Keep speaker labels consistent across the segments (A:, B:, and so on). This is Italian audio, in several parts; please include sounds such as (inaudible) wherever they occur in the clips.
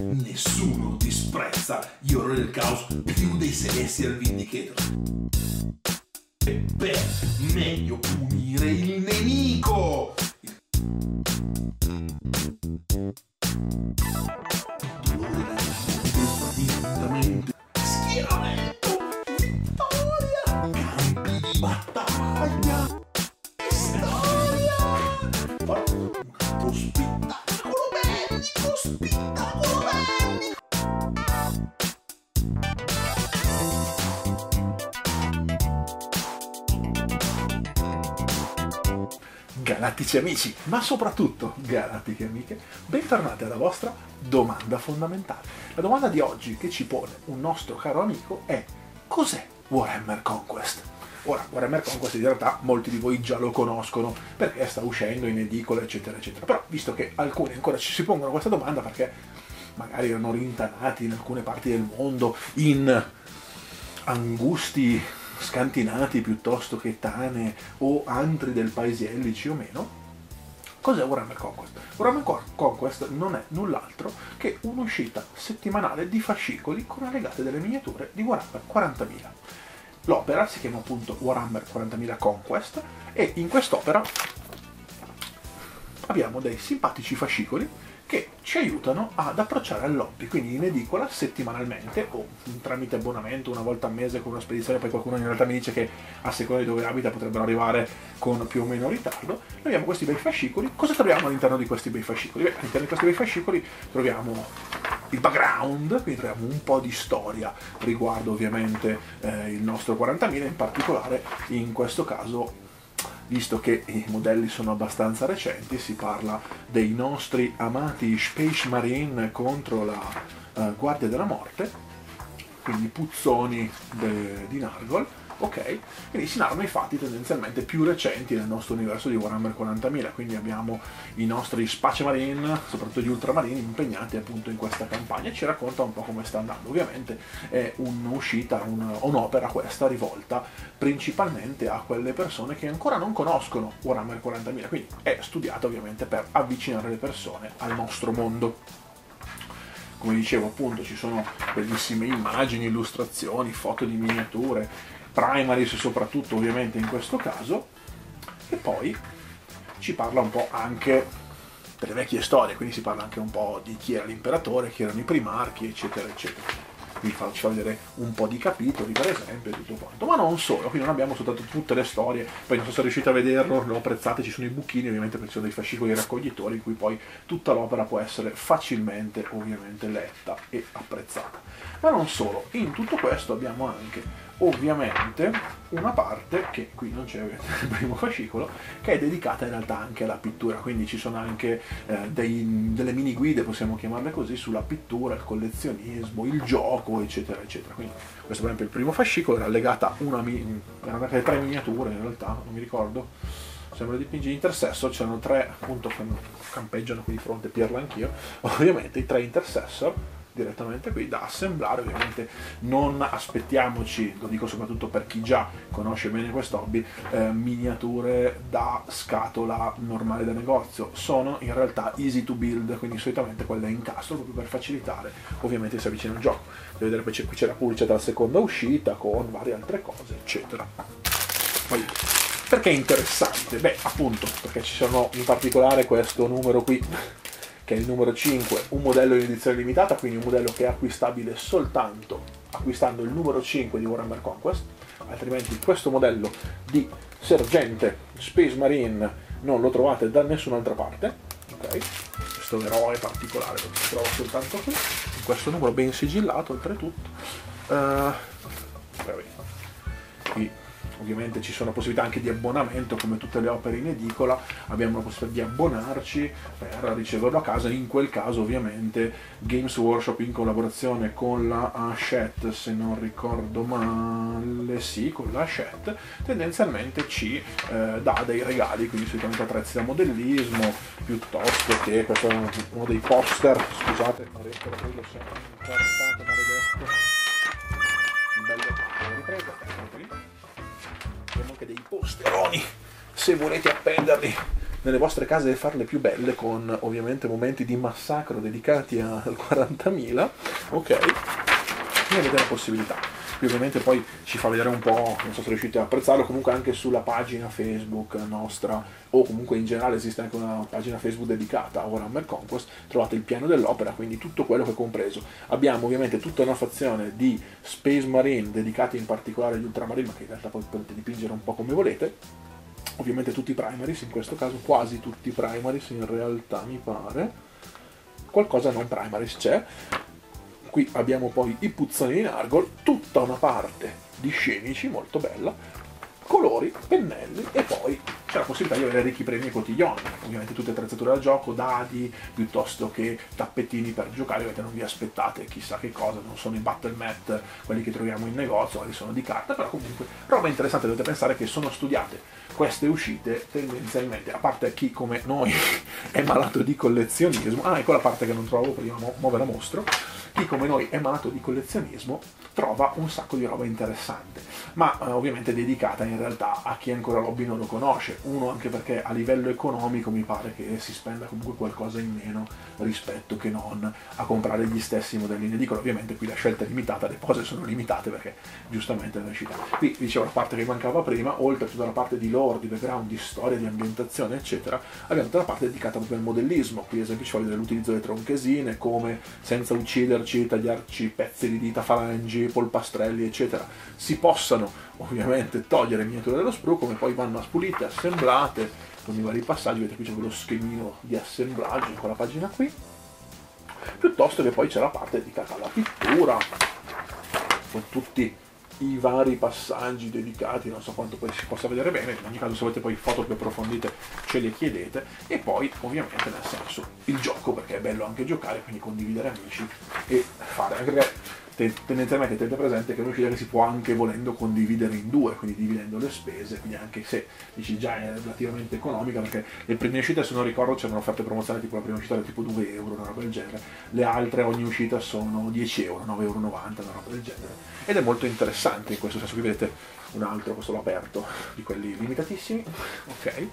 A: Nessuno disprezza gli orrori del caos più dei Celestial Vindicators. E beh, meglio punire il nemico!
B: Galattici amici, ma soprattutto galattiche amiche, bentornati alla vostra domanda fondamentale. La domanda di oggi che ci pone un nostro caro amico è cos'è Warhammer Conquest? Ora, Warhammer Conquest in realtà molti di voi già lo conoscono perché sta uscendo in edicola eccetera eccetera, però visto che alcuni ancora ci si pongono questa domanda perché magari erano rintanati in alcune parti del mondo in angusti scantinati piuttosto che tane o antri del paese ellici o meno, cos'è Warhammer Conquest? Warhammer Conquest non è null'altro che un'uscita settimanale di fascicoli con allegate delle miniature di Warhammer 40.000. L'opera si chiama appunto Warhammer 40.000 Conquest e in quest'opera abbiamo dei simpatici fascicoli che ci aiutano ad approcciare al lobby, quindi in edicola settimanalmente o tramite abbonamento una volta al mese con una spedizione, poi qualcuno in realtà mi dice che a seconda di dove abita potrebbero arrivare con più o meno ritardo. Noi abbiamo questi bei fascicoli. Cosa troviamo all'interno di questi bei fascicoli? Beh, all'interno di questi bei fascicoli troviamo il background, quindi troviamo un po' di storia riguardo ovviamente eh, il nostro 40.000, in particolare in questo caso visto che i modelli sono abbastanza recenti, si parla dei nostri amati Space Marine contro la uh, Guardia della Morte, quindi puzzoni de, di Nargol, ok? Quindi si narrano i fatti tendenzialmente più recenti nel nostro universo di Warhammer 40.000, quindi abbiamo i nostri Space Marine, soprattutto gli Ultramarini, impegnati appunto in questa campagna e ci racconta un po' come sta andando. Ovviamente è un'uscita, un, un'opera questa rivolta principalmente a quelle persone che ancora non conoscono Warhammer 40.000, quindi è studiata ovviamente per avvicinare le persone al nostro mondo come dicevo appunto ci sono bellissime immagini, illustrazioni, foto di miniature, primaries soprattutto ovviamente in questo caso, e poi ci parla un po' anche delle vecchie storie, quindi si parla anche un po' di chi era l'imperatore, chi erano i primarchi, eccetera, eccetera. Vi faccio vedere un po' di capitoli, per esempio, e tutto quanto. Ma non solo, quindi non abbiamo soltanto tutte le storie, poi non so se riuscite a vederlo, l'ho apprezzate, ci sono i buchini, ovviamente perché ci sono dei fascicoli raccoglitori in cui poi tutta l'opera può essere facilmente, ovviamente, letta e apprezzata. Ma non solo, in tutto questo abbiamo anche ovviamente una parte che qui non c'è (laughs) nel primo fascicolo che è dedicata in realtà anche alla pittura. Quindi ci sono anche eh, dei, delle mini guide possiamo chiamarle così sulla pittura il collezionismo il gioco eccetera eccetera. Quindi questo per esempio il primo fascicolo era legata a una erano anche tre miniature in realtà non mi ricordo. Sembra dipingi intercessor c'erano tre appunto campeggiano qui di fronte pirla anch'io (laughs) ovviamente i tre intercessor direttamente qui da assemblare ovviamente non aspettiamoci lo dico soprattutto per chi già conosce bene questo hobby eh, miniature da scatola normale da negozio. Sono in realtà easy to build quindi solitamente quelle in incastro proprio per facilitare ovviamente si avvicina il gioco. Devo vedere poi qui c'è la pubblicità della seconda uscita con varie altre cose eccetera. Poi perché è interessante? Beh, appunto, perché ci sono in particolare questo numero qui che è il numero 5, un modello in edizione limitata, quindi un modello che è acquistabile soltanto acquistando il numero 5 di Warhammer Conquest, altrimenti questo modello di sergente Space Marine non lo trovate da nessun'altra parte, ok? Questo eroe particolare lo trovo soltanto qui, in questo numero ben sigillato oltretutto. Uh, ovviamente ci sono possibilità anche di abbonamento come tutte le opere in edicola abbiamo la possibilità di abbonarci per riceverlo a casa. In quel caso ovviamente Games Workshop in collaborazione con la Hachette se non ricordo male sì con la Hachette tendenzialmente ci eh, dà dei regali quindi solitamente attrezzi da modellismo piuttosto che questo è uno dei poster scusate non riesco a capirlo se è incartato maledetto bello ripresa abbiamo anche dei posteroni se volete appenderli nelle vostre case e farle più belle con ovviamente momenti di massacro dedicati al 40.000, ok? Ne avete la possibilità. Qui ovviamente poi ci fa vedere un po', non so se riuscite a apprezzarlo, comunque anche sulla pagina Facebook nostra o comunque in generale esiste anche una pagina Facebook dedicata a Warhammer Conquest, trovate il piano dell'opera, quindi tutto quello che è compreso. Abbiamo ovviamente tutta una fazione di Space Marine dedicati in particolare agli Ultramarine, ma che in realtà poi potete dipingere un po' come volete. Ovviamente tutti i primaries, in questo caso quasi tutti i primaries in realtà mi pare. Qualcosa non primaries c'è. Qui abbiamo poi i puzzoni in argol, tutta una parte di scenici molto bella, colori, pennelli e poi c'è la possibilità di avere ricchi premi quotidiani, ovviamente tutte attrezzature da gioco, dadi, piuttosto che tappetini per giocare, ovviamente non vi aspettate chissà che cosa, non sono i battle mat, quelli che troviamo in negozio, quelli sono di carta, però comunque roba interessante, dovete pensare che sono studiate. Queste uscite tendenzialmente, a parte chi come noi (laughs) è malato di collezionismo, ah ecco la parte che non trovavo prima, mo, mo la mostro, chi come noi è malato di collezionismo trova un sacco di roba interessante, ma eh, ovviamente dedicata in realtà a chi ancora l'hobby non lo conosce. Uno anche perché a livello economico mi pare che si spenda comunque qualcosa in meno rispetto che non a comprare gli stessi modelli in edicola. Ovviamente qui la scelta è limitata, le cose sono limitate perché giustamente è uscita. Qui dicevo la parte che mancava prima, oltre a tutta la parte di lore, di background, di storia, di ambientazione, eccetera, abbiamo tutta la parte dedicata proprio al modellismo. Qui ad esempio ci vuole l'utilizzo delle tronchesine, come senza ucciderci, tagliarci pezzi di dita falangi, polpastrelli, eccetera, si possano ovviamente togliere miniature dello sprue, come poi vanno spulite, assemblate, con i vari passaggi, vedete qui c'è quello schemino di assemblaggio con la pagina qui, piuttosto che poi c'è la parte dedicata alla pittura, con tutti i vari passaggi dedicati, non so quanto poi si possa vedere bene, in ogni caso se avete poi foto più approfondite ce le chiedete, e poi ovviamente nel senso il gioco, perché è bello anche giocare, quindi condividere amici e fare, anche tendenzialmente tenete presente che è un'uscita che si può anche volendo condividere in due, quindi dividendo le spese, quindi anche se dici già è relativamente economica, perché le prime uscite se non ricordo c'erano offerte promozionali tipo la prima uscita era tipo 2 euro, una roba del genere, le altre ogni uscita sono 10 euro, 9,90 euro, una roba del genere. Ed è molto interessante in questo senso, qui vedete un altro, questo l'ho aperto, di quelli limitatissimi, ok?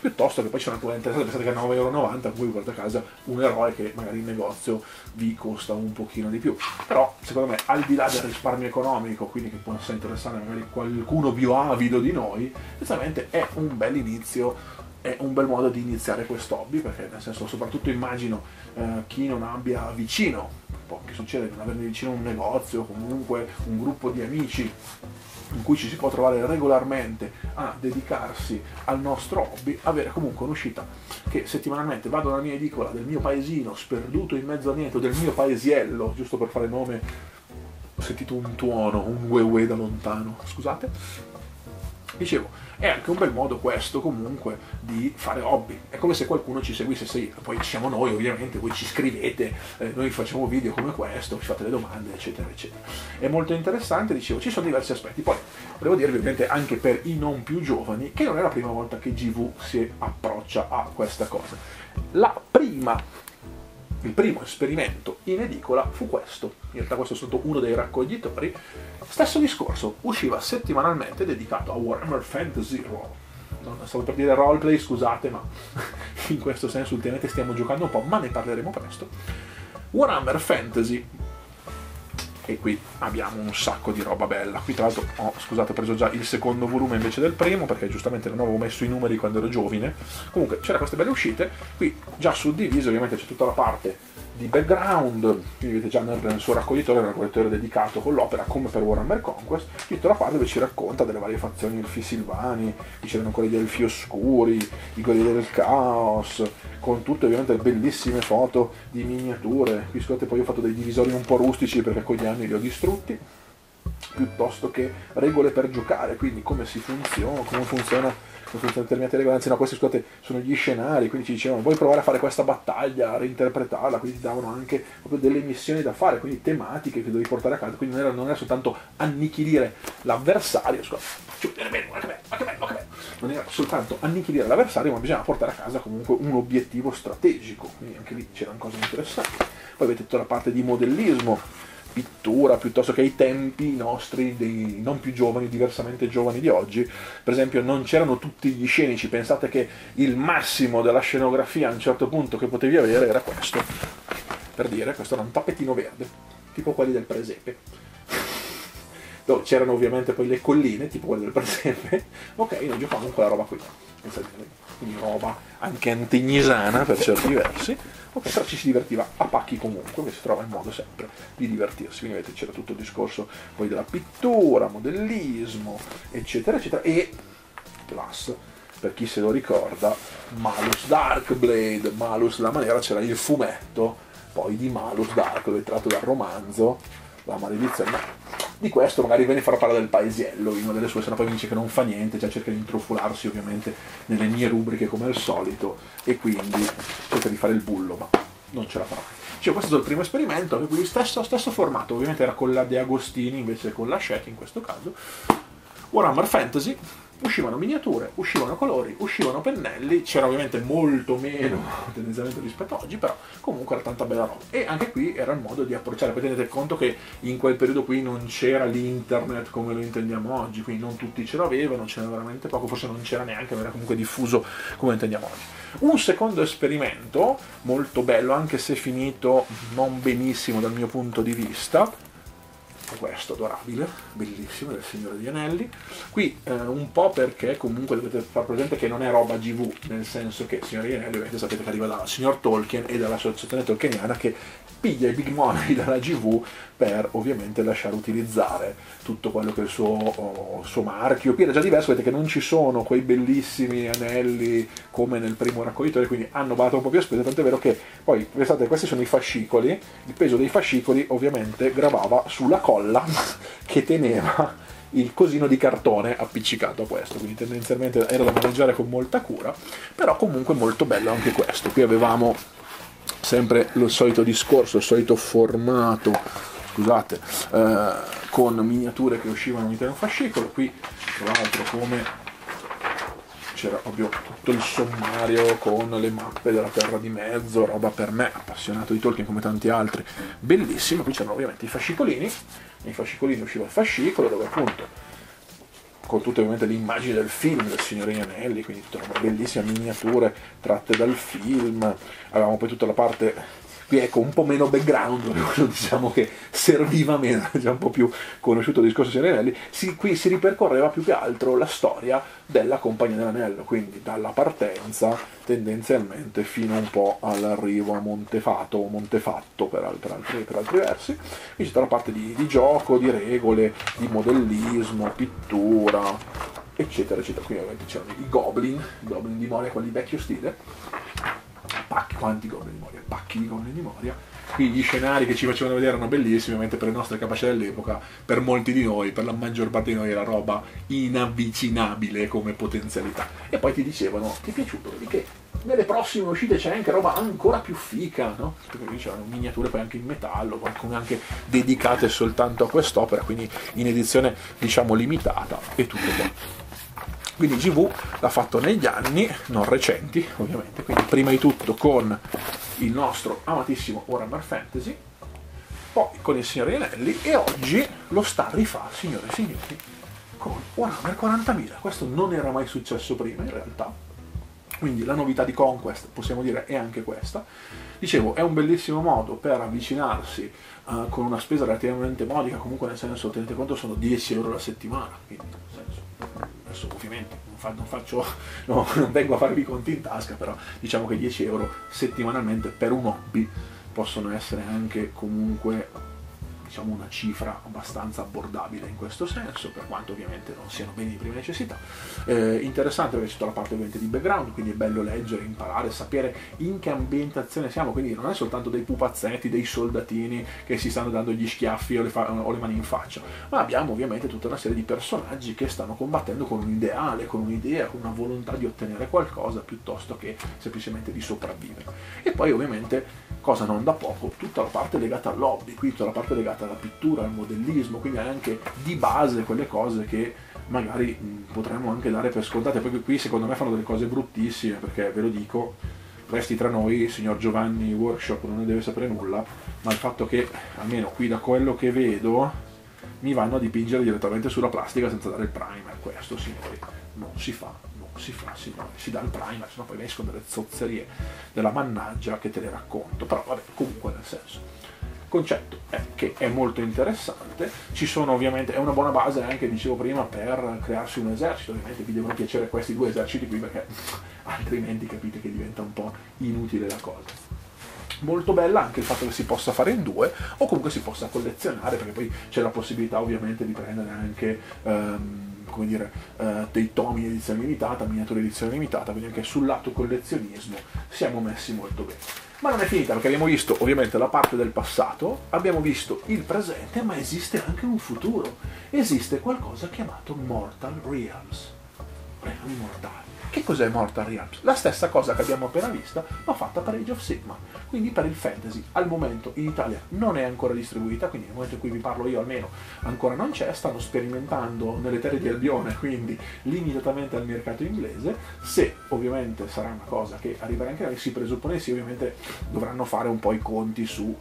B: piuttosto che poi c'è una tua interessante, pensate che a 9,90€ voi portate a casa un eroe che magari in negozio vi costa un pochino di più. Però secondo me al di là del risparmio economico, quindi che può essere interessante magari qualcuno più avido di noi, sinceramente è un bel inizio è un bel modo di iniziare questo hobby perché nel senso soprattutto immagino eh, chi non abbia vicino che succede non averne vicino un negozio comunque un gruppo di amici in cui ci si può trovare regolarmente a dedicarsi al nostro hobby, avere comunque un'uscita che settimanalmente vado nella mia edicola del mio paesino, sperduto in mezzo a niente, del mio paesiello, giusto per fare nome, ho sentito un tuono, un ue da lontano, scusate. Dicevo, è anche un bel modo questo comunque di fare hobby. È come se qualcuno ci seguisse, sì, poi ci siamo noi ovviamente, voi ci scrivete, eh, noi facciamo video come questo, ci fate le domande, eccetera, eccetera. È molto interessante, dicevo, ci sono diversi aspetti. Poi volevo dirvi ovviamente anche per i non più giovani che non è la prima volta che GV si approccia a questa cosa. La prima il primo esperimento in edicola fu questo, in realtà questo è stato uno dei raccoglitori, stesso discorso, usciva settimanalmente dedicato a Warhammer Fantasy Roll. Non stavo per dire roleplay, scusate, ma (laughs) in questo senso ultimamente stiamo giocando un po', ma ne parleremo presto. Warhammer Fantasy e qui abbiamo un sacco di roba bella. Qui tra l'altro ho, scusate, ho preso già il secondo volume invece del primo perché giustamente non avevo messo i numeri quando ero giovane. Comunque c'era queste belle uscite, qui già suddiviso ovviamente c'è tutta la parte di background, quindi vedete già nel, suo raccoglitore, nel raccoglitore dedicato con l'opera come per Warhammer Conquest, tutta la parte dove ci racconta delle varie fazioni elfi silvani, c'erano quelli degli elfi oscuri, i guerrieri del caos, con tutte ovviamente bellissime foto di miniature, qui scusate poi ho fatto dei divisori un po' rustici perché con gli anni li ho distrutti, piuttosto che regole per giocare, quindi come si funziona, come funziona funziona determinate regole, anzi no, questi scusate sono gli scenari, quindi ci dicevano vuoi provare a fare questa battaglia, a reinterpretarla, quindi ti davano anche proprio delle missioni da fare, quindi tematiche che dovevi portare a casa, quindi non era, non era soltanto annichilire l'avversario, scusate, non era soltanto annichilire l'avversario, ma bisognava portare a casa comunque un obiettivo strategico, quindi anche lì c'erano cose interessanti. Poi avete tutta la parte di modellismo, pittura, piuttosto che ai tempi nostri, dei non più giovani, diversamente giovani di oggi. Per esempio non c'erano tutti gli scenici, pensate che il massimo della scenografia a un certo punto che potevi avere era questo. Per dire, questo era un tappetino verde, tipo quelli del presepe dove c'erano ovviamente poi le colline, tipo quelle del presepe, ok, noi giocavamo con quella roba qui. Quindi roba anche antignisana per certi versi, ok, però ci si divertiva a pacchi comunque, che si trova il modo sempre di divertirsi. Quindi vedete c'era tutto il discorso poi della pittura, modellismo, eccetera, eccetera, e plus per chi se lo ricorda, Malus Darkblade, Malus la maniera c'era il fumetto poi di Malus Darkblade tratto dal romanzo La maledizione di questo magari ve ne farò parlare del paesiello in una delle sue, se no poi mi dice che non fa niente, cioè cerca di intrufolarsi ovviamente nelle mie rubriche come al solito e quindi cerca di fare il bullo, ma non ce la farà. Cioè, questo è stato il primo esperimento, anche qui stesso, stesso formato, ovviamente era con la De Agostini invece che con la Shet in questo caso. Warhammer Fantasy, uscivano miniature, uscivano colori, uscivano pennelli, c'era ovviamente molto meno (laughs) tendenzialmente rispetto a oggi, però comunque era tanta bella roba. E anche qui era il modo di approcciare, poi tenete conto che in quel periodo qui non c'era l'internet come lo intendiamo oggi, quindi non tutti ce l'avevano, c'era veramente poco, forse non c'era neanche, ma era comunque diffuso come lo intendiamo oggi. Un secondo esperimento, molto bello, anche se finito non benissimo dal mio punto di vista, questo adorabile, bellissimo, del Signore di Anelli. Qui eh, un po' perché comunque dovete far presente che non è roba GV, nel senso che Signore di Anelli ovviamente sapete che arriva dal signor Tolkien e dall'associazione tolkieniana che piglia i big money (laughs) dalla GV per ovviamente lasciare utilizzare tutto quello che è il suo, oh, suo marchio. Qui era già diverso, vedete che non ci sono quei bellissimi anelli come nel primo raccoglitore, quindi hanno badato un po' più a spese, tant'è vero che poi, pensate, questi sono i fascicoli, il peso dei fascicoli ovviamente gravava sulla colla (laughs) che teneva il cosino di cartone appiccicato a questo, quindi tendenzialmente era da maneggiare con molta cura, però comunque molto bello anche questo. Qui avevamo sempre lo solito discorso, il solito formato, scusate, eh, con miniature che uscivano all'interno del fascicolo, qui tra l'altro come c'era proprio tutto il sommario con le mappe della Terra di Mezzo, roba per me, appassionato di Tolkien come tanti altri, bellissimo, qui c'erano ovviamente i fascicolini, nei fascicolini usciva il fascicolo dove appunto con tutte ovviamente le immagini del film del Signore Anelli, quindi tutte bellissime miniature tratte dal film, avevamo poi tutta la parte qui ecco un po' meno background, diciamo che serviva meno, già (laughs) un po' più conosciuto il discorso Sirenelli, si, qui si ripercorreva più che altro la storia della Compagnia dell'Anello, quindi dalla partenza tendenzialmente fino un po' all'arrivo a Montefato o Montefatto per, altri, per altri, versi, qui c'è tutta la parte di, di gioco, di regole, di modellismo, pittura, eccetera, eccetera. Qui ovviamente c'erano i goblin, i goblin di Moria, quelli vecchio stile, quanti goblin di Moria, pacchi di goblin di Moria. Qui gli scenari che ci facevano vedere erano bellissimi, mentre per le nostre capacità dell'epoca, per molti di noi, per la maggior parte di noi era roba inavvicinabile come potenzialità. E poi ti dicevano, ti è piaciuto? Vedi che nelle prossime uscite c'è anche roba ancora più fica, no? Perché qui c'erano miniature poi anche in metallo, alcune anche dedicate soltanto a quest'opera, quindi in edizione diciamo limitata e tutto qua. Quindi GV l'ha fatto negli anni, non recenti ovviamente, quindi prima di tutto con il nostro amatissimo Warhammer Fantasy, poi con il Signore Anelli e oggi lo sta rifà, signore e signori, con Warhammer 40.000. Questo non era mai successo prima in realtà, quindi la novità di Conquest possiamo dire è anche questa. Dicevo, è un bellissimo modo per avvicinarsi uh, con una spesa relativamente modica, comunque nel senso, tenete conto, sono 10 euro la settimana, quindi nel senso adesso ovviamente non, fa, non, faccio, (laughs) no, non vengo a farvi conti in tasca, però diciamo che 10 euro settimanalmente per un hobby possono essere anche comunque diciamo una cifra abbastanza abbordabile in questo senso, per quanto ovviamente non siano beni di prima necessità. Eh, interessante perché c'è tutta la parte ovviamente di background, quindi è bello leggere, imparare, sapere in che ambientazione siamo, quindi non è soltanto dei pupazzetti, dei soldatini che si stanno dando gli schiaffi o le, fa- o le mani in faccia, ma abbiamo ovviamente tutta una serie di personaggi che stanno combattendo con un ideale, con un'idea, con una volontà di ottenere qualcosa piuttosto che semplicemente di sopravvivere. E poi ovviamente cosa non da poco, tutta la parte legata all'hobby, qui tutta la parte legata alla pittura, al modellismo, quindi anche di base quelle cose che magari mh, potremmo anche dare per scontate, poi qui secondo me fanno delle cose bruttissime, perché ve lo dico, resti tra noi, signor Giovanni Workshop non ne deve sapere nulla, ma il fatto che, almeno qui da quello che vedo, mi vanno a dipingere direttamente sulla plastica senza dare il primer, questo signori non si fa, non si fa signori, si dà il primer, sennò poi escono delle zozzerie della mannaggia che te le racconto, però vabbè, comunque nel senso. Concetto è che è molto interessante, ci sono ovviamente, è una buona base anche, dicevo prima, per crearsi un esercito, ovviamente vi devono piacere questi due eserciti qui perché (laughs) altrimenti capite che diventa un po' inutile la cosa. Molto bella anche il fatto che si possa fare in due o comunque si possa collezionare perché poi c'è la possibilità ovviamente di prendere anche um, come dire, uh, dei tomi edizione limitata, miniature edizione limitata, quindi anche sul lato collezionismo siamo messi molto bene. Ma non è finita perché abbiamo visto ovviamente la parte del passato, abbiamo visto il presente, ma esiste anche un futuro. Esiste qualcosa chiamato Mortal Realms. Reali mortali. Che cos'è Mortal Realms? La stessa cosa che abbiamo appena vista, ma fatta per Age of Sigma, quindi per il fantasy. Al momento in Italia non è ancora distribuita, quindi nel momento in cui vi parlo io almeno ancora non c'è, stanno sperimentando nelle terre di Albione, quindi limitatamente al mercato inglese. Se ovviamente sarà una cosa che arriverà anche a noi, si presuppone sì, ovviamente dovranno fare un po' i conti su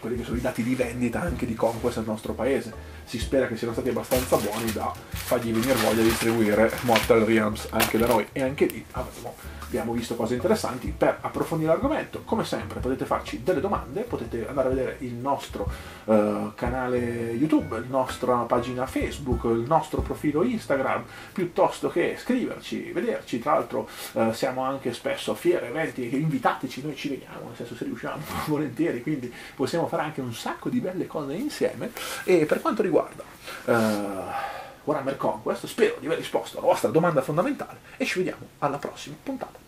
B: quelli che sono i dati di vendita anche di Conquest nel nostro paese. Si spera che siano stati abbastanza buoni da fargli venire voglia di distribuire Mortal Realms anche da noi e anche lì avremo abbiamo visto cose interessanti. Per approfondire l'argomento, come sempre, potete farci delle domande, potete andare a vedere il nostro uh, canale YouTube, la nostra pagina Facebook, il nostro profilo Instagram, piuttosto che scriverci, vederci. Tra l'altro uh, siamo anche spesso a fiere, eventi, invitateci, noi ci vediamo, nel senso se riusciamo, (laughs) volentieri, quindi possiamo fare anche un sacco di belle cose insieme. E per quanto riguarda... Uh, Warhammer Conquest, spero di aver risposto alla vostra domanda fondamentale e ci vediamo alla prossima puntata.